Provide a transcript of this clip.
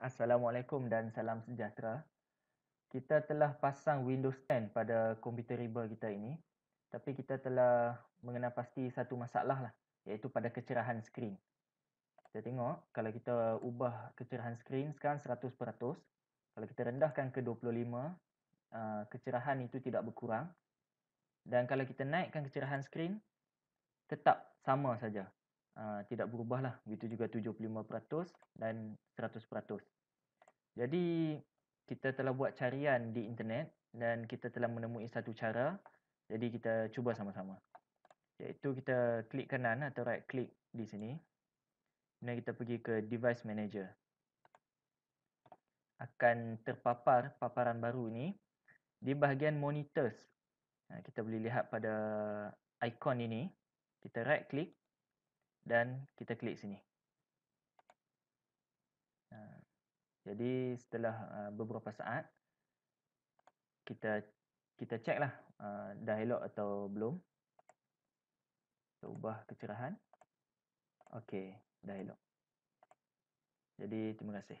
Assalamualaikum dan salam sejahtera. Kita telah pasang Windows 10 pada komputer riba kita ini. Tapi kita telah mengenal pasti satu masalah lah. Iaitu pada kecerahan skrin. Kita tengok kalau kita ubah kecerahan skrin sekarang 100%. Kalau kita rendahkan ke 25, uh, kecerahan itu tidak berkurang. Dan kalau kita naikkan kecerahan skrin, tetap sama saja. Ah, tidak berubah lah. Begitu juga 75% dan 100%. Jadi, kita telah buat carian di internet dan kita telah menemui satu cara. Jadi, kita cuba sama-sama. Iaitu kita klik kanan atau right click di sini. Kemudian kita pergi ke Device Manager. Akan terpapar paparan baru ini di bahagian Monitors. Ha, kita boleh lihat pada ikon ini. Kita right click dan kita klik sini. Jadi setelah uh, beberapa saat kita kita ceklah uh, dah elok atau belum. Kita ubah kecerahan. Okey, dah elok. Jadi terima kasih.